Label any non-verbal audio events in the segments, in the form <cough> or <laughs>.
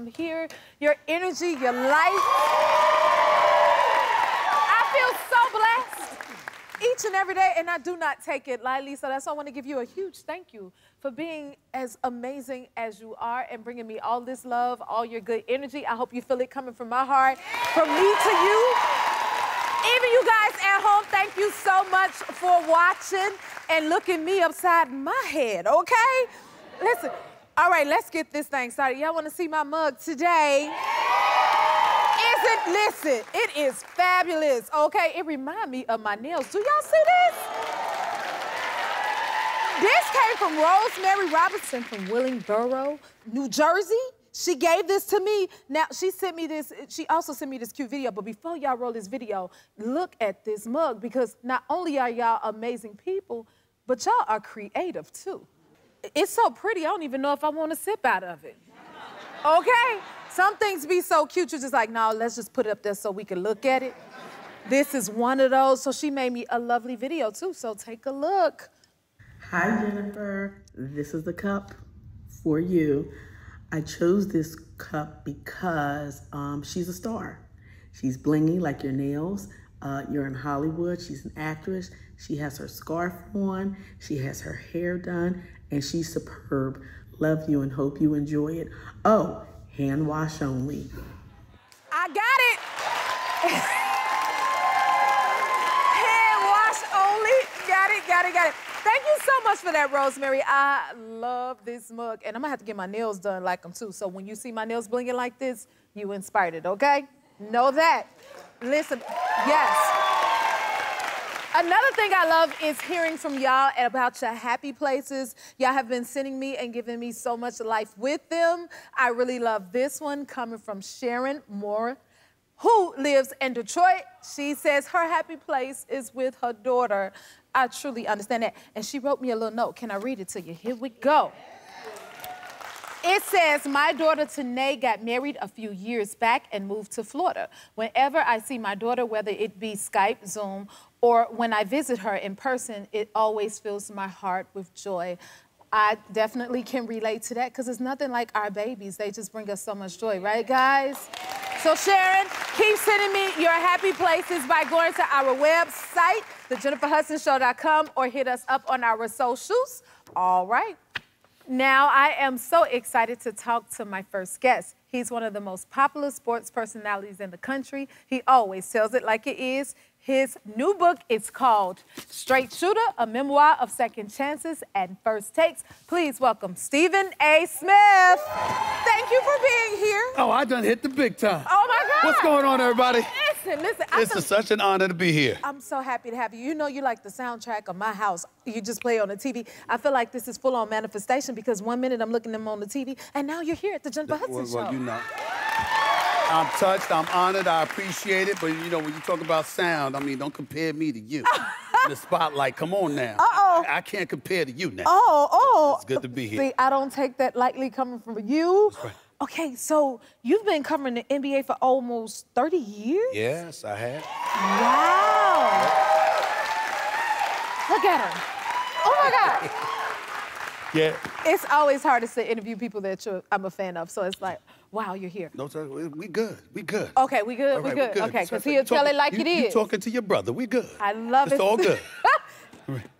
come here. Your energy, your life. I feel so blessed each and every day, and I do not take it lightly. So that's why I want to give you a huge thank you for being as amazing as you are and bringing me all this love, all your good energy. I hope you feel it coming from my heart, from me to you. Even you guys at home, thank you so much for watching and looking me upside my head, okay? Listen, all right, let's get this thing started. Y'all wanna see my mug today? Isn't, listen, it is fabulous, okay? It reminds me of my nails. Do y'all see this? This came from Rosemary Robinson from Willingboro, New Jersey. She gave this to me. Now, she sent me this, she also sent me this cute video, but before y'all roll this video, look at this mug because not only are y'all amazing people, but y'all are creative too. It's so pretty, I don't even know if I want to sip out of it. Okay? Some things be so cute, you're just like, no, let's just put it up there so we can look at it. This is one of those. So she made me a lovely video too, so take a look. Hi, Jennifer. This is the cup for you. I chose this cup because um, she's a star. She's blingy like your nails. Uh, you're in Hollywood. She's an actress. She has her scarf on. She has her hair done, and she's superb. Love you and hope you enjoy it. Oh, hand wash only. I got it. <laughs> Hand wash only. Got it, got it, got it. Thank you so much for that, Rosemary. I love this mug. And I'm gonna have to get my nails done like them too. So when you see my nails blinking like this, you inspired it, okay? Know that. Listen, yes. Another thing I love is hearing from y'all about your happy places. Y'all have been sending me and giving me so much life with them. I really love this one coming from Sharon Moore, who lives in Detroit. She says her happy place is with her daughter. I truly understand that. And she wrote me a little note. Can I read it to you? Here we go. It says, My daughter Tanae got married a few years back and moved to Florida. Whenever I see my daughter, whether it be Skype, Zoom, or when I visit her in person, it always fills my heart with joy. I definitely can relate to that because it's nothing like our babies. They just bring us so much joy, right, guys? So, Sharon, keep sending me your happy places by going to our website, thejenniferhudsonshow.com, or hit us up on our socials. All right. Now, I am so excited to talk to my first guest. He's one of the most popular sports personalities in the country. He always tells it like it is. His new book is called Straight Shooter, a memoir of second chances and first takes. Please welcome Stephen A. Smith. Thank you for being here. Oh, I done hit the big time. Oh my God. What's going on, everybody? Listen, listen. I It's know- a, such an honor to be here. I'm so happy to have you. You know, you like the soundtrack of my house. You just play on the TV. I feel like this is full on manifestation because one minute I'm looking at them on the TV, and now you're here at the Jennifer Hudson Well, Show. well, you know. I'm touched, I'm honored, I appreciate it. But you know, when you talk about sound, I mean, don't compare me to you. In the spotlight, come on now. Uh-oh. I, I can't compare to you now. Oh, oh. It's good to be here. See, I don't take that lightly coming from you. right. Okay, so you've been covering the NBA for almost 30 years? Yes, I have. Wow. Look at her. Oh my God. <laughs> Yeah. It's always hardest to interview people that you're, I'm a fan of. So it's like, wow, you're here. No, sir, we we good. We good. Okay, we good, All we right, good. Okay, because he'll you tell talking- it like you, it You is. talking to your brother. We good. I love it's it. It's all good. <laughs>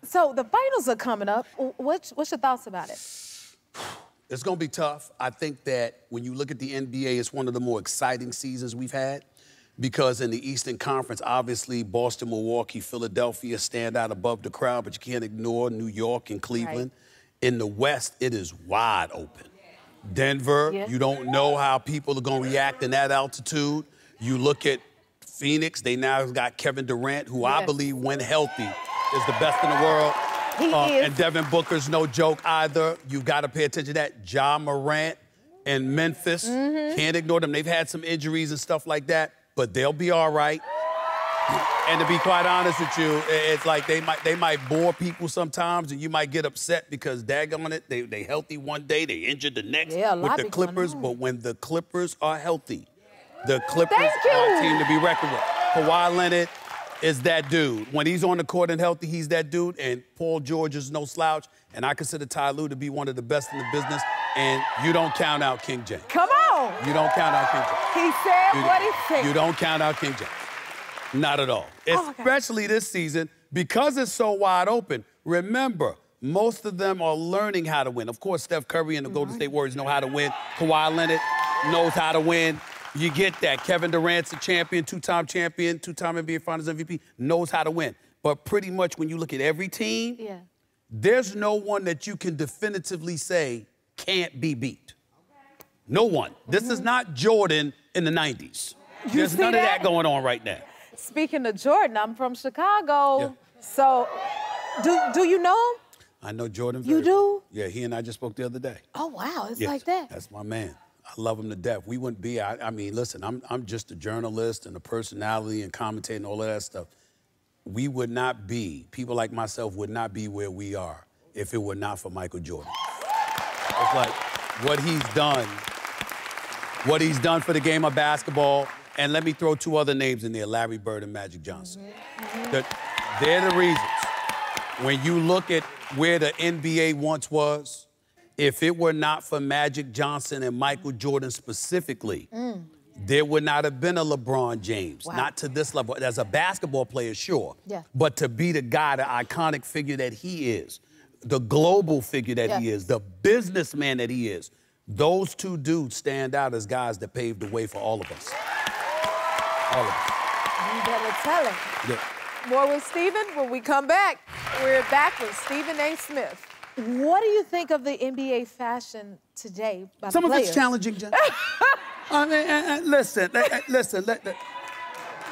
So the finals are coming up. What's, what's your thoughts about it? It's going to be tough. I think that when you look at the NBA, it's one of the more exciting seasons we've had because in the Eastern Conference, obviously Boston, Milwaukee, Philadelphia stand out above the crowd, but you can't ignore New York and Cleveland. In the West, it is wide open. Denver, Yeah. you don't know how people are going to react in that altitude. You look at Phoenix, they now got Kevin Durant, who I believe, when healthy, is the best in the world. He Uh, is. And Devin Booker's no joke either. You got to pay attention to that. Ja Morant and Memphis. Mm-hmm. Can't ignore them. They've had some injuries and stuff like that, but they'll be all right. And to be quite honest with you, it's like they might they might bore people sometimes, and you might get upset because daggone it, they they healthy one day, they injured the next Yeah, with the Clippers. But when the Clippers are healthy, the Clippers are a team to be reckoned with. Kawhi Leonard, is that dude. When he's on the court and healthy, he's that dude. And Paul George is no slouch. And I consider Ty Lue to be one of the best in the business. And you don't count out King James. Come on. You don't count out King James. He said You- what he said. You don't count out King James. Not at all. Oh. Especially this season, because it's so wide open. Remember, most of them are learning how to win. Of course, Steph Curry and the Golden State Warriors know how to win. Kawhi Leonard knows how to win. You get that. Kevin Durant's a champion, two-time champion, two-time NBA Finals MVP, knows how to win. But pretty much when you look at every team, Yeah. there's no one that you can definitively say can't be beat. No one. This is mm-hmm. not Jordan in the 90s. There's see none of that? that going on right now. Speaking of Jordan, I'm from Chicago. Yeah. So, do do you know him? I know Jordan. You very well. do? Yeah, he and I just spoke the other day. Oh wow, it's Yes, like that. That's my man. I love him to death. We wouldn't be. I, I mean, listen, I'm I'm just a journalist and a personality and commentator and all of that stuff. We would not be. People like myself would not be where we are if it were not for Michael Jordan. It's like what he's done. What he's done for the game of basketball. And let me throw two other names in there: Larry Bird and Magic Johnson. That- they're the reasons when you look at where the NBA once was, if it were not for Magic Johnson and Michael Jordan specifically, mm. there would not have been a LeBron James. Wow. Not to this level. As a basketball player, sure. Yeah. But to be the guy, the iconic figure that he is, the global figure that he is, the businessman that he is, those two dudes stand out as guys that paved the way for all of us. All of us. You better tell him. Yeah. More with Stephen when we come back. We're back with Stephen A. Smith. What do you think of the NBA fashion today? By the Some of it's challenging, Jen. <laughs> I mean, uh, uh, listen, uh, uh, listen. let- let-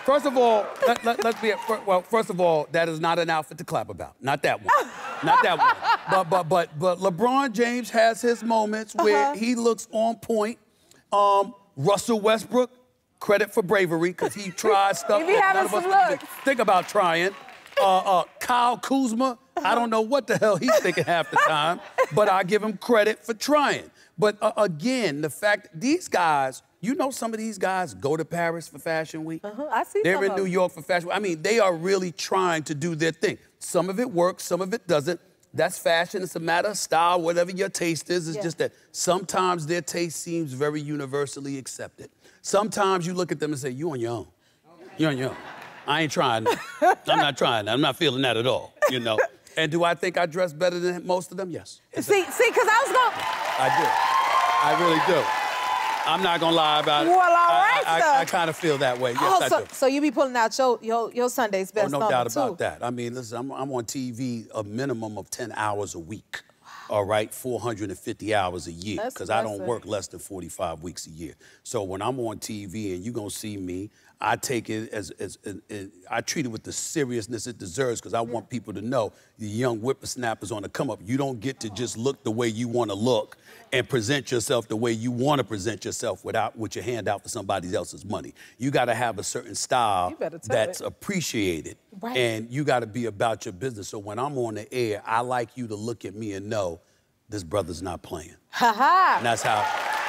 First of all, let, let, us be fir- well. First of all, that is not an outfit to clap about. Not that one. <laughs> not that one. But but but but LeBron James has his moments where Uh-huh. he looks on point. Um, Russell Westbrook, credit for bravery because he <laughs> tried stuff. He be that having none of us some looks. Think about trying. Uh, uh, Kyle Kuzma, I don't know what the hell he's thinking half the time, but I give him credit for trying. But uh, again, the fact these guys, you know, some of these guys go to Paris for Fashion Week. Uh-huh, I see They're in New. York for Fashion Week. I mean, they are really trying to do their thing. Some of it works, some of it doesn't. That's fashion. It's a matter of style, whatever your taste is. It's Yeah. just that sometimes their taste seems very universally accepted. Sometimes you look at them and say, you on your own. You're on your own. I ain't trying. I'm not trying. I'm not feeling that at all, you know. And do I think I dress better than most of them? Yes. See, see, because I was going. I do. I really do. I'm not gonna lie about it. Well, all I- right, I. I, kind of feel that way. Yes, Oh, I so, do. so you be pulling out your your, your Sunday's Oh, best no number doubt too. about that. I mean, listen, I'm, I'm on TV a minimum of 10 hours a week. All right, 450 hours a year, because I don't work less than 45 weeks a year. So when I'm on TV and you're gonna see me, I take it as, as, as- as- I treat it with the seriousness it deserves, because I want people to know the young whippersnappers on the come up. You don't get to just look the way you want to look and present yourself the way you want to present yourself without with your hand out for somebody else's money. You got to have a certain style You better tell that's it. appreciated. Right. And you got to be about your business. So when I'm on the air, I like you to look at me and know this brother's not playing. Ha ha. And that's how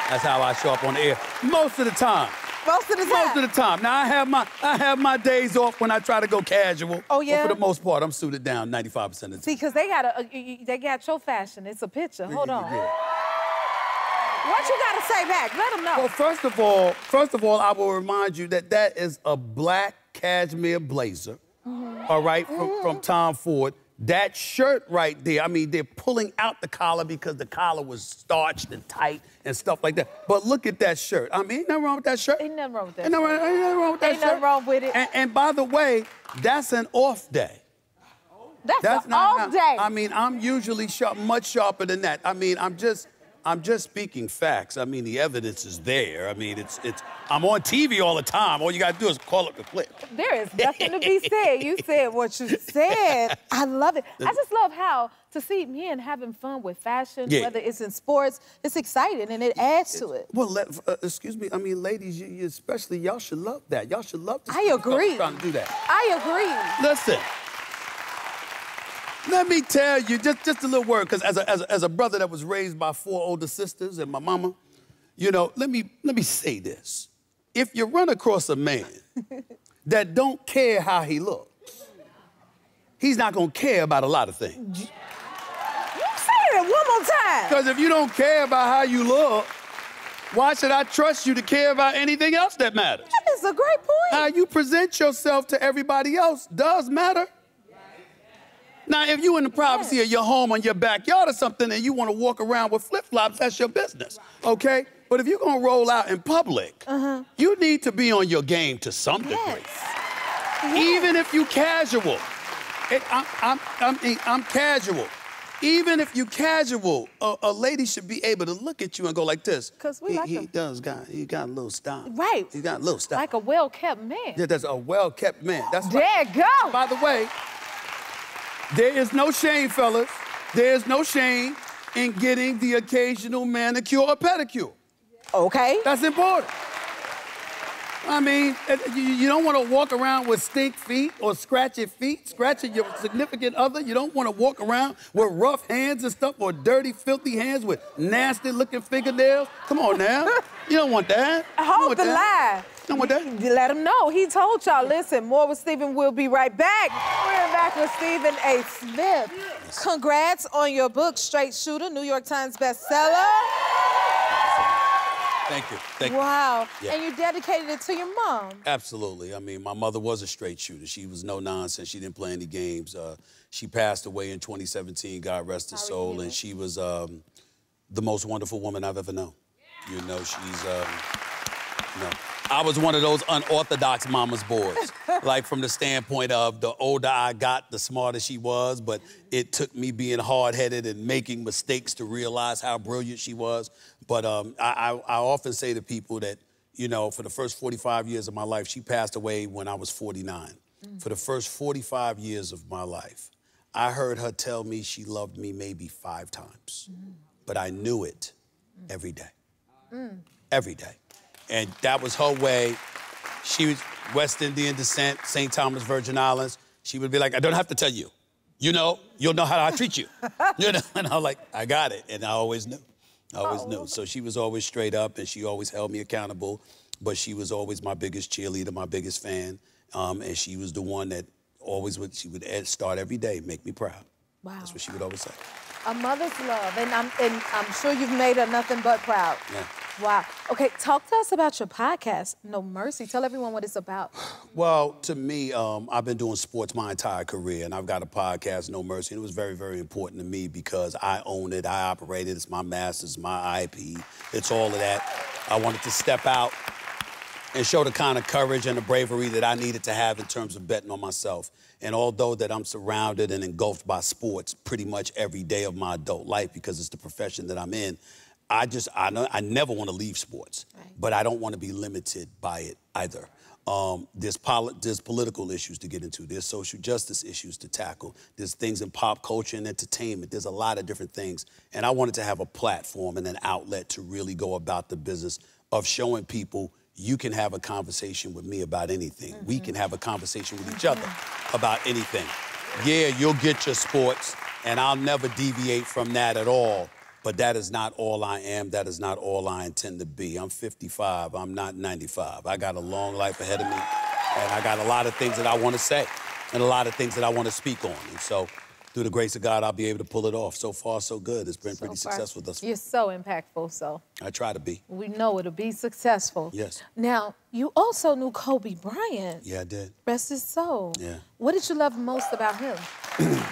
that's how I show up on the air most of the time. Most of the time. Most of the time. Now I have my I have my days off when I try to go casual. Oh, yeah? But for the most part, I'm suited down 95% of the time. See, because they got a, a- they got your fashion. It's a picture. Hold on. yeah. What you got to say back? Let them know. Well, first of all, first of all, I will remind you that that is a black cashmere blazer, mm-hmm. all right, from, from mm. Tom Ford. That shirt right there, I mean, they're pulling out the collar because the collar was starched and tight and stuff like that. But look at that shirt. I mean, ain't nothing wrong with that shirt. Ain't nothing wrong with that Ain't nothing, ain't nothing wrong with that Ain't nothing wrong with it. And, and by the way, that's an off day. that's That's an how- day. I mean, I'm usually sharp, much sharper than that. I mean, I'm just, I'm just speaking facts. I mean, the evidence is there. I mean, it's, it's. I'm on TV all the time. All you gotta do is call up the clip. There is nothing to be <laughs> said. You said what you said. I love it. I just love how to see men having fun with fashion, Yeah. whether it's in sports, it's exciting and it adds to it. Well, let, uh, excuse me. I mean, ladies, you, you especially y'all should love that. Y'all should love to. I agree. Trying to do that. I agree. Listen. Let me tell you just, just a little word, because as a, as, a, as a brother that was raised by four older sisters and my mama, you know, let me, let me say this. If you run across a man <laughs> that don't care how he look, he's not gonna care about a lot of things. You say it one more time. Because if you don't care about how you look, why should I trust you to care about anything else that matters? That is a great point. How you present yourself to everybody else does matter. Now, if you in the privacy Yes. of your home or your backyard or something and you want to walk around with flip-flops, that's your business, okay? But if you're gonna roll out in public, uh-huh. you need to be on your game to some degree. yes. Even if you casual. It, I'm, I'm, I'm, I'm casual. Even if you casual, a, a lady should be able to look at you and go like this. 'Cause we he, like he does got he got a little style. Right. He got a little style. Like a well-kept man. yeah, that's a well-kept man. That's There right. you go. By the way, there is no shame, fellas. There is no shame in getting the occasional manicure or pedicure. Okay. That's important. I mean, eh, you, you don't want to walk around with stink feet or scratchy feet, scratching your significant other. You don't want to walk around with rough hands and stuff or dirty, filthy hands with nasty looking fingernails. Come on now. You don't want that. Hold the that. lie. You don't that. Let him know. He told y'all, listen, more with Stephen. We'll be right back. We're back with Stephen A. Smith. Congrats on your book, Straight Shooter, New York Times bestseller. Thank you. Thank you. Wow. Yeah. And you dedicated it to your mom. Absolutely. I mean, my mother was a straight shooter. She was no nonsense. She didn't play any games. Uh, she passed away in 2017, God rest her Sorry soul. And she was um, the most wonderful woman I've ever known. You know, she's, um, you know, I was one of those unorthodox mama's boys. like from the standpoint of the older I got, the smarter she was. But it took me being hard-headed and making mistakes to realize how brilliant she was. But um, I, I, I often say to people that, you know, for the first 45 years of my life, she passed away when I was 49. Mm. For the first 45 years of my life, I heard her tell me she loved me maybe five times. Mm. But I knew it mm. every day every day. And that was her way. She was West Indian descent, St. Thomas Virgin Islands. She would be like, I don't have to tell you. You know, you'll know how I treat you. <laughs> you know, and I'm like, I got it. And I always knew. I always knew. So she was always straight up and she always held me accountable. But she was always my biggest cheerleader, my biggest fan. Um, and she was the one that always would, she would start every day, make me proud. Wow. That's what she would always say. A mother's love. And I'm, and I'm sure you've made her nothing but proud. Yeah. Wow. Okay, talk to us about your podcast, Know Mercy. Tell everyone what it's about. <sighs> Well, to me, um, I've been doing sports my entire career, and I've got a podcast, Know Mercy, and it was very, very important to me because I own it, I operate it, it's my masters, my IP, it's all of that. I wanted to step out and show the kind of courage and the bravery that I needed to have in terms of betting on myself. And although that I'm surrounded and engulfed by sports pretty much every day of my adult life because it's the profession that I'm in, I just I know I never want to leave sports, Right. but I don't want to be limited by it either. Um, there's, poli- there's political issues to get into. There's social justice issues to tackle. There's things in pop culture and entertainment. There's a lot of different things. And I wanted to have a platform and an outlet to really go about the business of showing people you can have a conversation with me about anything. We mm-hmm. can have a conversation with each other mm-hmm. about anything. Yeah, you'll get your sports, and I'll never deviate from that at all. But that is not all I am. That is not all I intend to be. I'm 55. I'm not 95. I got a long life ahead of me, and I got a lot of things that I want to say and a lot of things that I want to speak on. And so, through the grace of God, I'll be able to pull it off. So far, so good. It's been pretty far, successful thus far. You're so impactful, so I try to be. we know it'll be successful. Yes. Now, you also knew Kobe Bryant. Yeah, I did. Rest his soul. Yeah. What did you love most about him? <clears throat>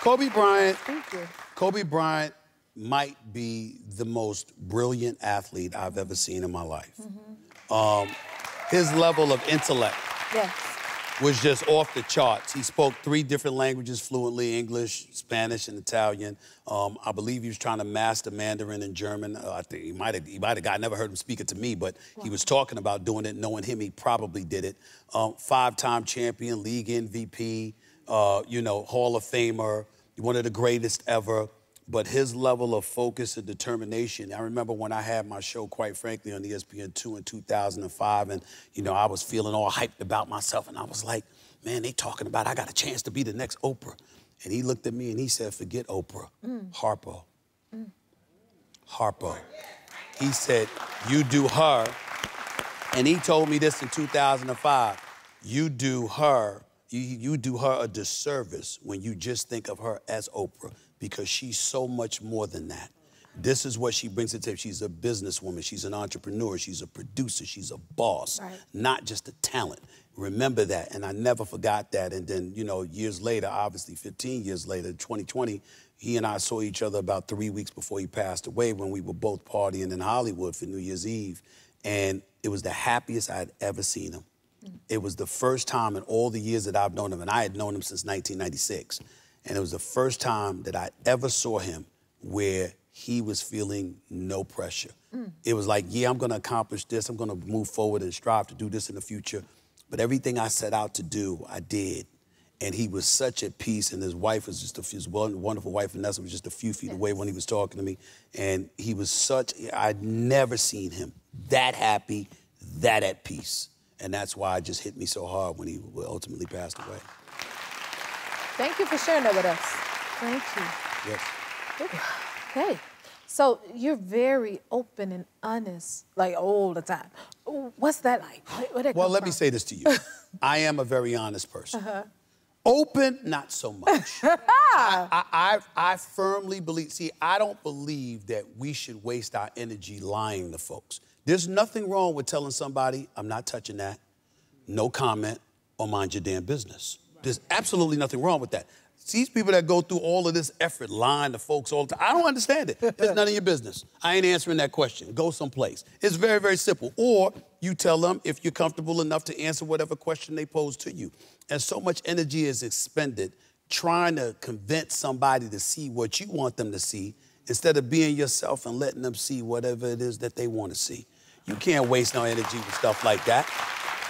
Kobe Bryant Thank you. Kobe Bryant might be the most brilliant athlete I've ever seen in my life. Um, his level of intellect Yes. Was just off the charts. He spoke three different languages fluently English, Spanish, and Italian. Um, I believe he was trying to master Mandarin and German. Uh, I think he might have, he might have, I never heard him speak it to me, but he was talking about doing it. Knowing him, he probably did it. Um, Five time champion, league MVP, uh, you know, Hall of Famer, one of the greatest ever. But his level of focus and determination, I remember when I had my show, quite frankly, on E ESPN2 in 2005, and, you know, I was feeling all hyped about myself, and I was like, man, they talking about I got a chance to be the next Oprah. And he looked at me and he said, forget Oprah, mm. Harpo. Mm. Harpo. He said, you do her. And he told me this in 2005. You do her You, you do her a disservice when you just think of her as Oprah because she's so much more than that. This is what she brings to the table. She's a businesswoman. She's an entrepreneur. She's a producer. She's a boss, Right. not just a talent. Remember that. And I never forgot that. And then, you know, years later, obviously 15 years later, 2020, he and I saw each other about three weeks before he passed away when we were both partying in Hollywood for New Year's Eve. And it was the happiest I had ever seen him. Mm. It was the first time in all the years that I've known him, and I had known him since 1996. And it was the first time that I ever saw him where he was feeling no pressure. Mm. It was like, yeah, I'm gonna accomplish this, I'm gonna move forward and strive to do this in the future. But everything I set out to do, I did. And he was such at peace, and his wife was just a his wonderful wife, Vanessa, was just a few feet away when he was talking to me. And he was such, I'd never seen him that happy, that at peace. And that's why it just hit me so hard when he ultimately passed away. Thank you for sharing that with us. Thank you. Yes. Okay. So you're very open and honest, like all the time. What's that like? Where- that Well, come let me say this to you. <laughs> I am a very honest person. Uh-huh. Open, not so much. I, <laughs> I, I, I firmly believe, see, I don't believe that we should waste our energy lying to folks. There's nothing wrong with telling somebody, I'm not touching that, no comment, or mind your damn business. There's absolutely nothing wrong with that. These people that go through all of this effort lying to folks all the time, I don't understand it. It's none of your business. I ain't answering that question. Go someplace. It's very, very simple. Or you tell them if you're comfortable enough to answer whatever question they pose to you. And so much energy is expended trying to convince somebody to see what you want them to see instead of being yourself and letting them see whatever it is that they want to see. You can't waste no energy with stuff like that.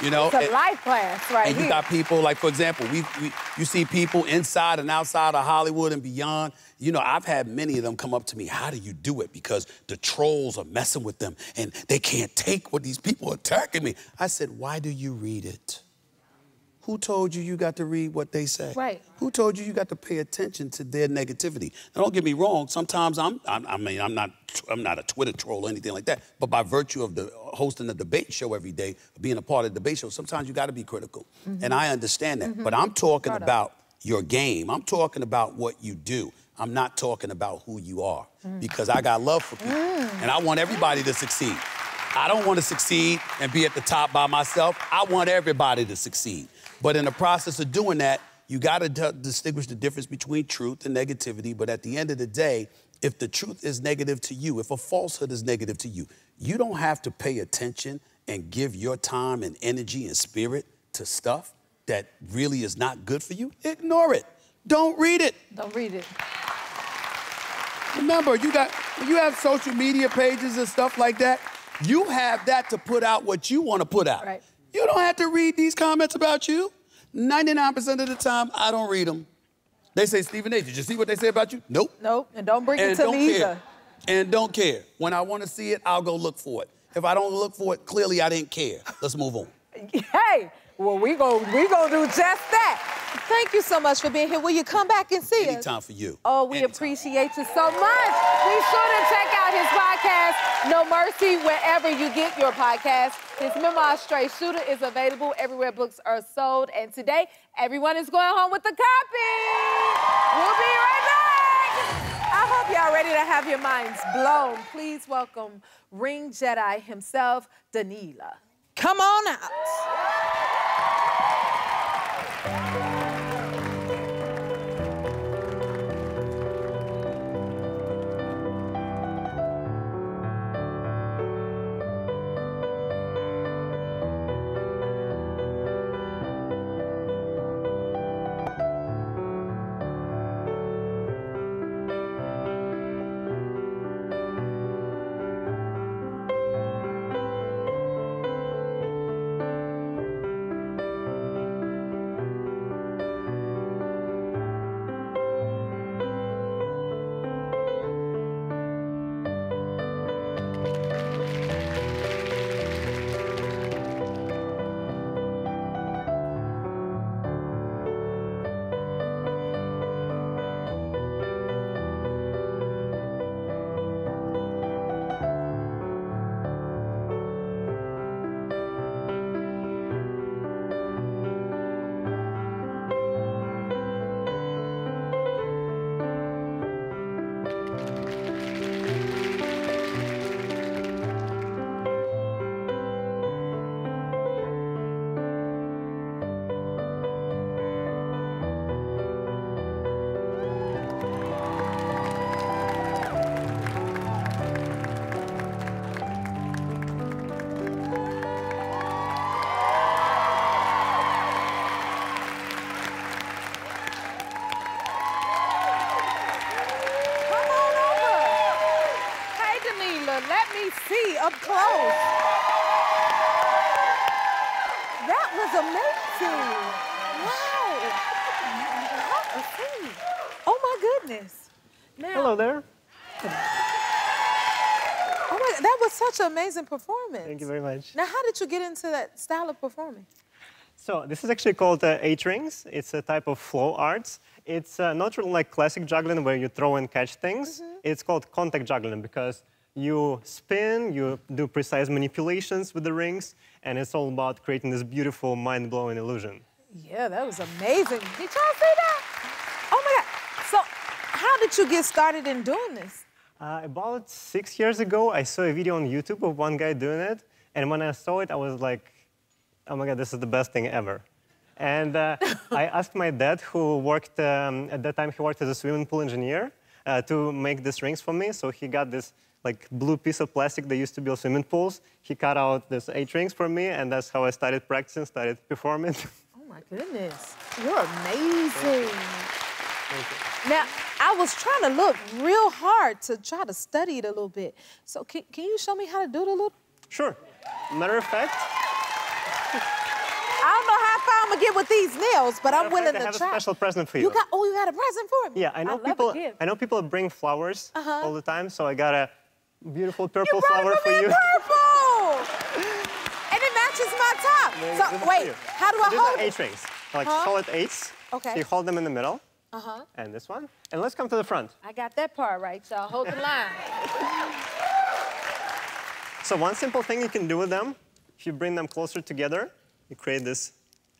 You know, It's a And- life class right and you here. got people like, for example, we, we you see people inside and outside of Hollywood and beyond. You know, I've had many of them come up to me. How do you do it? Because the trolls are messing with them and they can't take what these people are attacking me. I said, why do you read it? Who told you you got to read what they say? Right. Who told you you got to pay attention to their negativity? Now, don't get me wrong. Sometimes I'm, I'm I mean, I'm not, I'm not a Twitter troll or anything like that. But by virtue of the hosting the debate show every day, being a part of the debate show, sometimes you got to be critical, mm-hmm. and I understand that. But mm-hmm. I'm talking about your game. I'm talking about what you do. I'm not talking about who you are mm. because I got love for people, mm. and I want everybody to succeed. I don't want to succeed and be at the top by myself. I want everybody to succeed. But in the process of doing that, you got to d- distinguish the difference between truth and negativity. But at the end of the day, if the truth is negative to you, if a falsehood is negative to you, you don't have to pay attention and give your time and energy and spirit to stuff that really is not good for you. Ignore it. Don't read it. Don't read it. Remember, you got you have social media pages and stuff like that. You have that to put out what you want to put out. Right. You don't have to read these comments about you. 99% of the time, I don't read them. They say, Stephen A., did you see what they say about you? Nope. Nope. And don't bring it And to don't me care. either. And don't care. When I want to see it, I'll go look for it. If I don't look for it, clearly I didn't care. Let's move on. <laughs> Hey, well, we go we gonna do just that. Thank you so much for being here. Will you come back and see us? Anytime for you. Oh, we Anytime. appreciate you so much. Be sure to check out his podcast, Know Mercy, wherever you get your podcast. His memoir, Straight Shooter, is available everywhere books are sold. And today, everyone is going home with a copy. We'll be right back. I hope y'all ready to have your minds blown. Please welcome Ring Jedi himself, Danila. Come on out. Amazing performance. Thank you very much. Now, how did you get into that style of performing? So this is actually called uh, eight rings. It's a type of flow arts. It's uh, not really like classic juggling where you throw and catch things. It's called contact juggling because you spin, you do precise manipulations with the rings, and it's all about creating this beautiful, mind-blowing illusion. Yeah, that was amazing. Did y'all see that? Oh my God. So, how did you get started in doing this? Uh, about six years ago, I saw a video on YouTube of one guy doing it, and when I saw it, I was like, "Oh my God, this is the best thing ever!" And uh, <laughs> I asked my dad, who worked um, at that time, he worked as a swimming pool engineer, uh, to make these rings for me. So he got this like blue piece of plastic that used to build swimming pools. He cut out these eight rings for me, and that's how I started practicing, started performing. <laughs> Oh my goodness. You're amazing. Now, I was trying to look real hard to try to study it a little bit. So, can, can you show me how to do it a little? sure. Matter of fact, I don't know how far I'm gonna get with these nails, but I'm Matter willing fact, I to have a try. special present for You you. got? Oh, you got a present for me. Yeah, I know love people. A. I know people bring flowers Uh-huh. all the time, so I got a beautiful purple brought flower for you. purple, and it matches my top. So go, this is for wait, how do I These hold are it? eight rings, like Huh? solid eights. Okay. So you hold them in the middle, Uh huh. and this one. And let's come to the front. I got that part right, y'all. Hold the line. <laughs> So one simple thing you can do with them, if you bring them closer together, you create this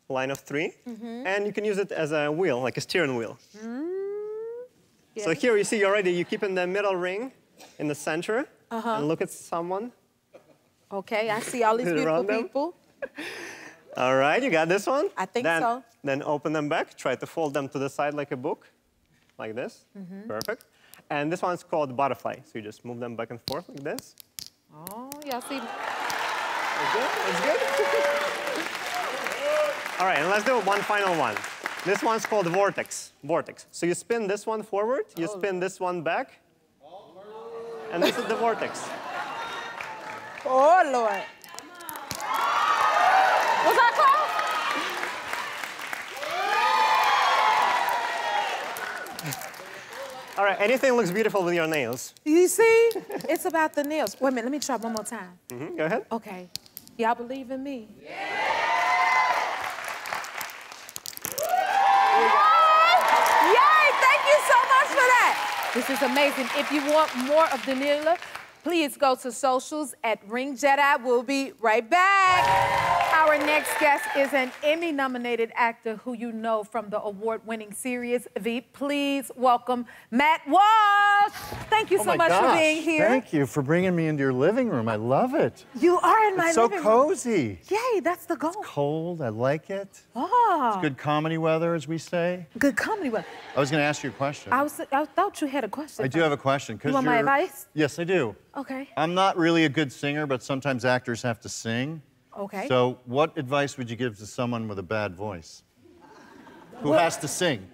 line of 3 Mm-hmm. and you can use it as a wheel, like a steering wheel. So Yes. here you see already, you keep in the middle ring in the center, Uh-huh. and look at someone. Okay, I see all these <laughs> beautiful people. <laughs> All right, you got this one? I think then, so. Then open them back. Try to fold them to the side like a book, like this. Mm-hmm. Perfect. And this one's called butterfly. So you just move them back and forth like this. Oh, y'all see? It's good. it's good. All right, and let's do one final one. This one's called vortex. Vortex. So you spin this one forward, you Oh. spin this one back, and this is the vortex. Oh Lord. Was that close? All right, anything looks beautiful with your nails. You see? it's about the nails. Wait a minute, let me try one more time. Mhm, Go ahead. Okay. Y'all believe in me? Yay! Yay! Thank you so much for that. This is amazing. If you want more of Danila, please go to socials at Ring Jedi. We'll be right back. Our next guest is an Emmy nominated actor who you know from the award winning series Veep. Please welcome Matt Walsh. Thank you Oh so much for being here. Thank you for bringing me into your living room. I love it. You are in my living room. It's so living room. cozy. Yay, that's the goal. Cold, I like it. Oh, It's Good comedy weather, as we say. good comedy. weather. I was going to ask you a question. I was. I thought you had a question. I do have a question. You want my advice? Yes, I do. Okay. I'm not really a good singer, but sometimes actors have to sing. Okay. So, what advice would you give to someone with a bad voice who has to sing?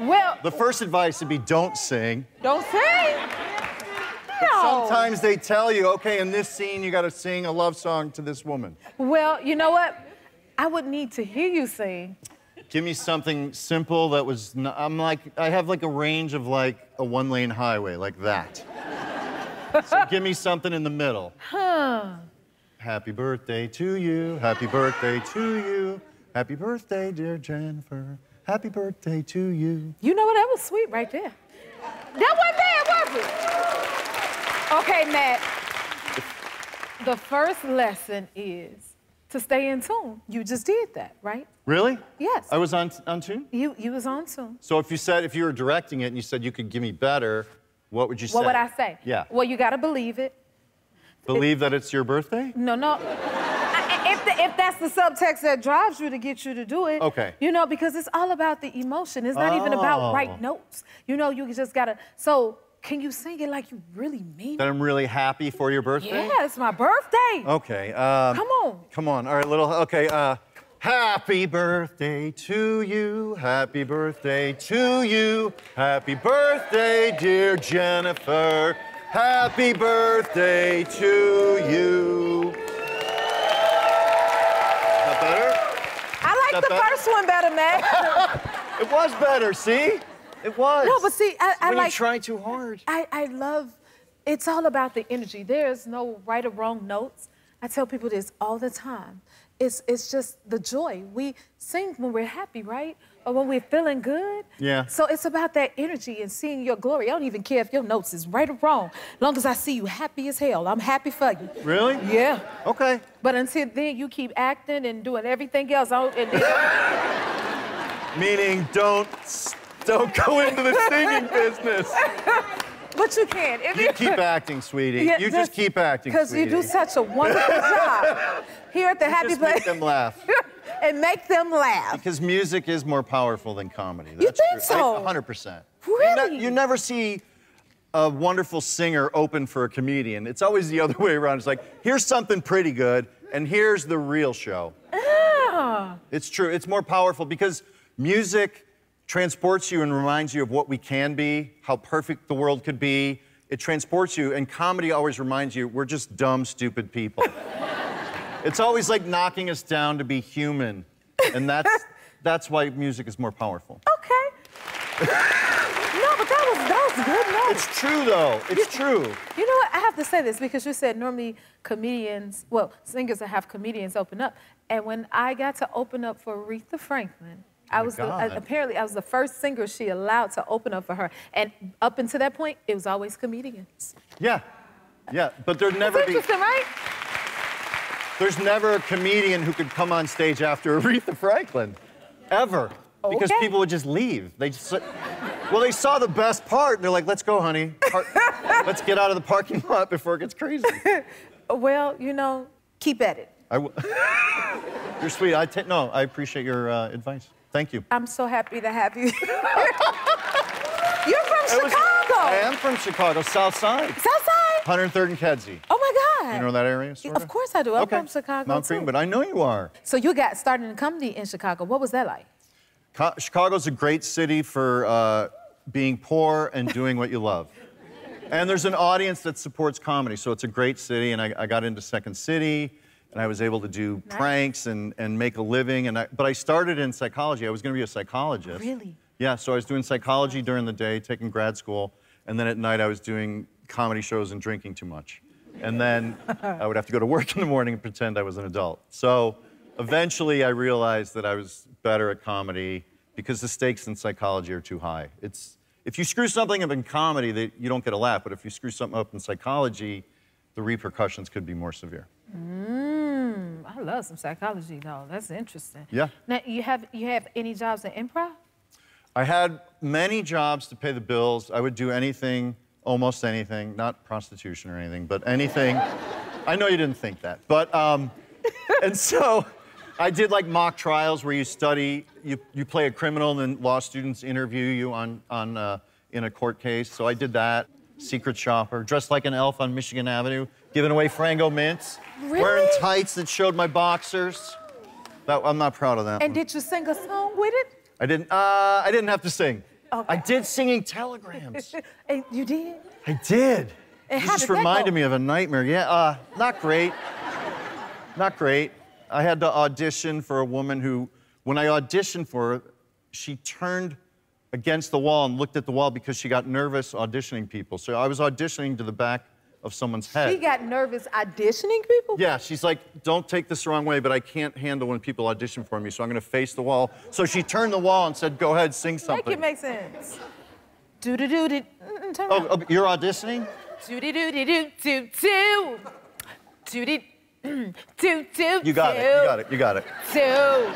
well, The first advice would be don't sing. don't sing. No. Sometimes they tell you, okay, in this scene, you got to sing a love song to this woman. Well, you know what? I would need to hear you sing. Give me something simple that was. N- I'm like, I have like a range of like a one lane highway, like that. <laughs> so give me something in the middle. Huh. Happy birthday to you. Happy birthday to you. Happy birthday, dear Jennifer. Happy birthday to you. You know what? That was sweet right there. That wasn't bad, was it? Okay, Matt. The first lesson is to stay in tune. You just did that, right? Really? Yes. I was on, on tune? You you was on tune. So if you said, if you were directing it and you said you could give me better, what would you say? What would I say? Yeah. Well, you got to believe it. Believe that it's your birthday? No, no. If, the, if that's the subtext that drives you to get you to do it, Okay. You know, because it's all about the emotion. It's not even about Oh. right notes. You know, you just gotta. So, can you sing it like you really mean That it? I'm really happy for your birthday? Yeah, it's my birthday. Okay. Um, Come on. Come on. All right, little. Okay. Uh, happy birthday to you. Happy birthday to you. Happy birthday, dear Jennifer. Happy birthday to you. Is that better? I like the better? first one better, man. <laughs> It was better, see? It was. no, but see, I, I when like. you try too hard. I, I love, it's all about the energy. There is no right or wrong notes. I tell people this all the time. It's, it's just the joy. We sing when we're happy, right? Oh, or when we're feeling good. Yeah. So it's about that energy and seeing your glory. I don't even care if your notes is right or wrong. long as I see you happy as hell, I'm happy for you. Really? Yeah. Okay. But until then, you keep acting and doing everything else. I don't- And <laughs> Meaning don't don't go into the singing <laughs> business. but you can. If You keep acting, sweetie. Yeah, you just keep acting, Because you do such a wonderful job <laughs> here at the Happy Just Place. make them laugh. And make them laugh. Because music is more powerful than comedy. You That's think true. so? I- 100%. Really? You, ne- you never see a wonderful singer open for a comedian. It's always the other <laughs> way around. It's like, here's something pretty good, and here's the real show. Ah. It's true. It's more powerful because music transports you and reminds you of what we can be, how perfect the world could be. It transports you, and comedy always reminds you we're just dumb, stupid people. <laughs> it's always like knocking us down to be human, and that's <laughs> that's why music is more powerful. Okay. no, but that was that was good notes. It's true, though. It's true. You know what? I have to say this because you said normally comedians, well, singers that have comedians open up. And when I got to open up for Aretha Franklin, I was the, uh, apparently I was the first singer she allowed to open up for her. And up until that point, it was always comedians. Yeah, yeah. But there'd never That's be. interesting, right? There's never a comedian who could come on stage after <laughs> Aretha Franklin, ever, because people would just leave. They just, well, they saw the best part, and they're like, "Let's go, honey. Par- <laughs> Let's get out of the parking lot before it gets crazy." <laughs> Well, you know, keep at it. I w- You're sweet. I no, I appreciate your uh, advice. Thank you. I'm so happy to have you. You're from It was- Chicago. I am from Chicago, South Side, South Side. 103rd and Kedzie. Oh my You know that area, sort Of course I do. I'm okay. from Chicago Mount too. Green, but I know you are. So you got started in comedy in Chicago. What was that like? Co- Chicago's a great city for uh, being poor and doing what you love. And there's an audience that supports comedy, so it's a great city. And I, I got into Second City, and I was able to do pranks and, and make a living. And I, but I started in psychology. I was going to be a psychologist. Really? Yeah. So I was doing psychology during the day, taking grad school, and then at night I was doing comedy shows and drinking too much. And then I would have to go to work in the morning and pretend I was an adult. So eventually I realized that I was better at comedy because the stakes in psychology are too high. It's, if you screw something up in comedy, you don't get a laugh. But if you screw something up in psychology, the repercussions could be more severe. Mm, I love some psychology though. That's interesting. Yeah. Now you have you have any jobs in improv? I had many jobs to pay the bills. I would do anything, almost anything, not prostitution or anything, but anything. I know you didn't think that, but um, and so I did like mock trials where you study, you, you play a criminal, and then law students interview you on on uh, in a court case. So I did that. Secret shopper, dressed like an elf on Michigan Avenue, giving away Frango mints, wearing tights that showed my boxers. That, I'm not proud of that. And one. did you sing a song with it? I didn't. Uh, I didn't have to sing. Okay. I did singing telegrams. <laughs> You did? I did. And It how just reminded me of a nightmare. Yeah, uh, not great. not great. I had to audition for a woman who, when I auditioned for her, she turned against the wall and looked at the wall because she got nervous auditioning people. So I was auditioning to the back of someone's head. She got nervous auditioning people? Yeah, she's like, don't take this the wrong way, but I can't handle when people audition for me, so I'm gonna face the wall. So she turned the wall and said, go ahead, sing something. Make it make sense. Do do do do. Oh, oh, you're auditioning? Do do do do do do do. Do do do do. You got it, you got it, you got it. Do.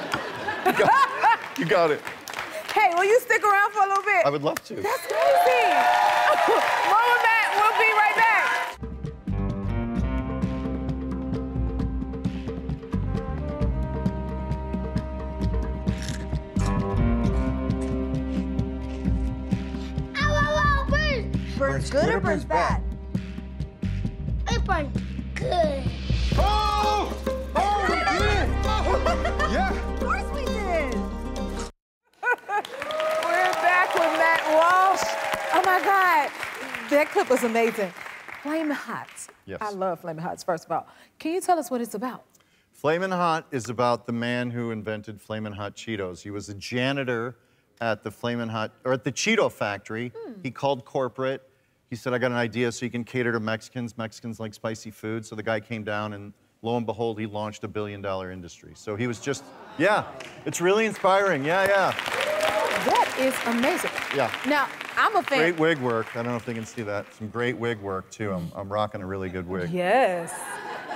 <laughs> You got it. Hey, will you stick around for a little bit? I would love to. That's crazy. <laughs> Mama burn! Burns good or burns bad? It burns good. Oh! Oh, we did! <laughs> yeah! Of course we did. <laughs> We're back with Matt Walsh. Oh my God, that clip was amazing. Flaming Hot. Yes. I love Flaming Hots, first of all. Can you tell us what it's about? Flamin' Hot is about the man who invented Flamin' Hot Cheetos. He was a janitor at the Flamin' Hot, or at the Cheeto factory. Hmm. He called corporate. He said, I got an idea so you can cater to Mexicans. Mexicans like spicy food. So the guy came down and lo and behold, he launched a billion dollar industry. So he was just, yeah, it's really inspiring. Yeah, yeah. That is amazing. Yeah. Now, I'm a fan. Great wig work. I don't know if they can see that. Some great wig work, too. I'm, I'm rocking a really good wig. Yes.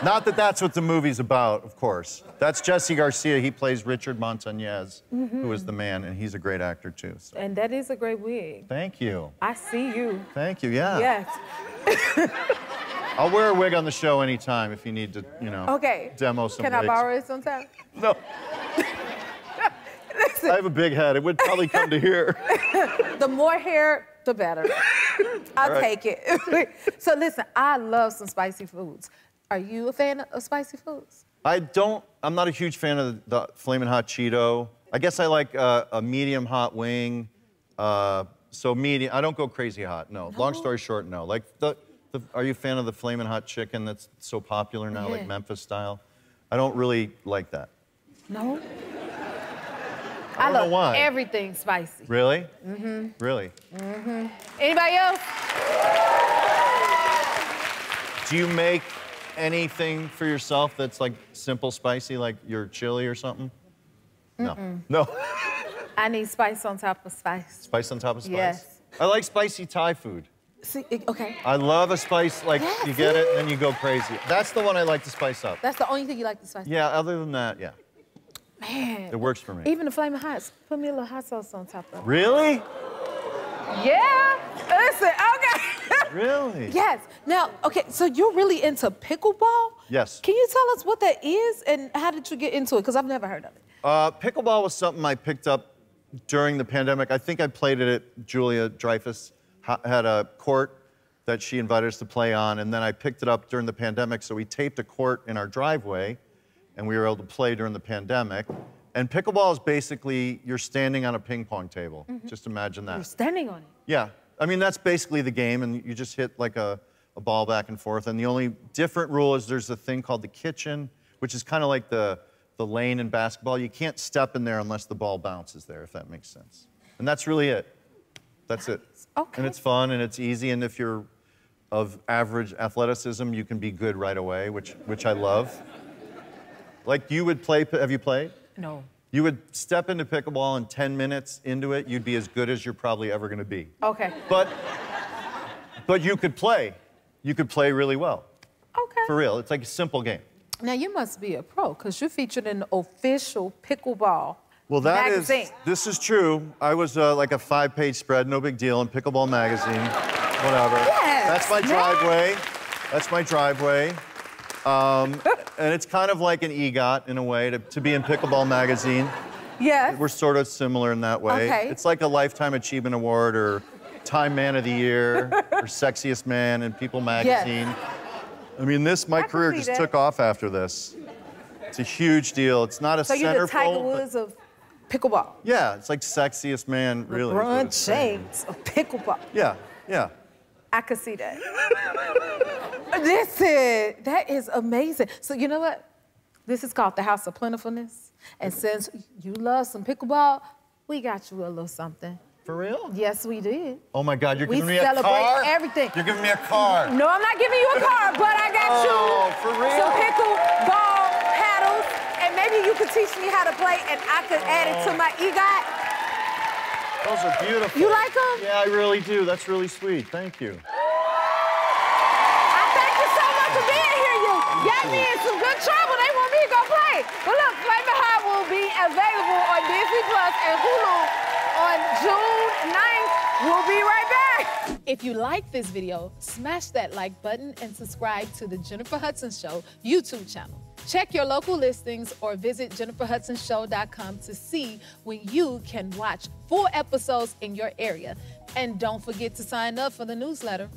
Not that that's what the movie's about, of course. That's Jesse Garcia. He plays Richard Montañez, mm-hmm. who is the man, and he's a great actor too. So And that is a great wig. thank you. I see you. Thank you. Yeah. Yes. <laughs> I'll wear a wig on the show anytime if you need to, you know, Okay. demo some Can I borrow it sometime? <laughs> No. Listen. I have a big head. It would probably come to here. <laughs> The more hair, the better. I'll right. take it. so listen, I love some spicy foods. Are you a fan of spicy foods? I don't. I'm not a huge fan of the Flamin' Hot Cheeto. I guess I like uh, a medium hot wing. Uh, so medium. I don't go crazy hot. No. Long story short, no. Like the, the. Are you a fan of the Flamin' Hot chicken that's so popular now, Yeah. like Memphis style? I don't really like that. No. I don't love why. everything spicy. Really? Mm-hmm. Really? Mm-hmm. Anybody else? Do you make anything for yourself that's like simple spicy, like your chili or something? No. No. <laughs> I need spice on top of spice. spice on top of spice. Yes. I like spicy Thai food. See, okay. I love a spice, like Yeah, you get it and then you go crazy. That's the one I like to spice up. That's the only thing you like to spice. Yeah, other than that, yeah. Man. It works for me. Even the flaming hots. Put me a little hot sauce on top of it. Really? Yeah. Listen, okay. Really? yes. Now, okay, so you're really into pickleball? Yes. Can you tell us what that is and how did you get into it? Because I've never heard of it. Uh, pickleball was something I picked up during the pandemic. I think I played it at Julia Dreyfus ha- had a court that she invited us to play on, and then I picked it up during the pandemic. So we taped a court in our driveway, and we were able to play during the pandemic. And pickleball is basically you're standing on a ping pong table. Just imagine that. You're standing on it. Yeah, I mean that's basically the game, and you just hit like a, a ball back and forth. And the only different rule is there's a thing called the kitchen, which is kind of like the the lane in basketball. You can't step in there unless the ball bounces there, if that makes sense. And that's really it. That's it. Okay. And it's fun and it's easy. And if you're of average athleticism, you can be good right away, which which I love. Like you would play. Have you played? No. You would step into pickleball and 10 minutes into it, you'd be as good as you're probably ever going to be. Okay. But, but you could play. You could play really well. Okay. For real. It's like a simple game. Now you must be a pro because you're featured in the official pickleball Well, that is. magazine. This is true. I was uh, like a five-page spread, no big deal, in Pickleball Magazine. Whatever. Yes, That's my driveway. That's my driveway. Um, and it's kind of like an EGOT in a way to, to be in Pickleball Magazine. Yes. We're sort of similar in that way. Okay. It's like a Lifetime Achievement Award or Time Man of the Year <laughs> or Sexiest Man in People Magazine. I mean, this, my can career just that. took off after this. It's a huge deal. It's not a so you're the. Tiger Woods of pickleball. yeah, it's like sexiest man, really. LeBron. James of pickleball. Yeah, yeah. I could see that. Listen, that is amazing. So you know what? This is called the House of Plentifulness. And since you love some pickleball, we got you a little something. For real? Yes, we did. Oh my God, you're We giving me a celebrate car? everything. You're giving me a car. No, I'm not giving you a car, but I got Oh, you for real? some pickleball paddles, and maybe you could teach me how to play, and I could add it to oh. my EGOT. Those are beautiful. You like 'em? Yeah, I really do. That's really sweet. Thank you. I thank you so much for being here. You got me in some good trouble. They want me to go play. But look, Flaming Hot will be available on Disney Plus and Hulu on June 9th. We'll be right back. If you like this video, smash that like button and subscribe to the Jennifer Hudson Show YouTube channel. Check your local listings or visit jenniferhudsonshow.com to see when you can watch full episodes in your area. And don't forget to sign up for the newsletter.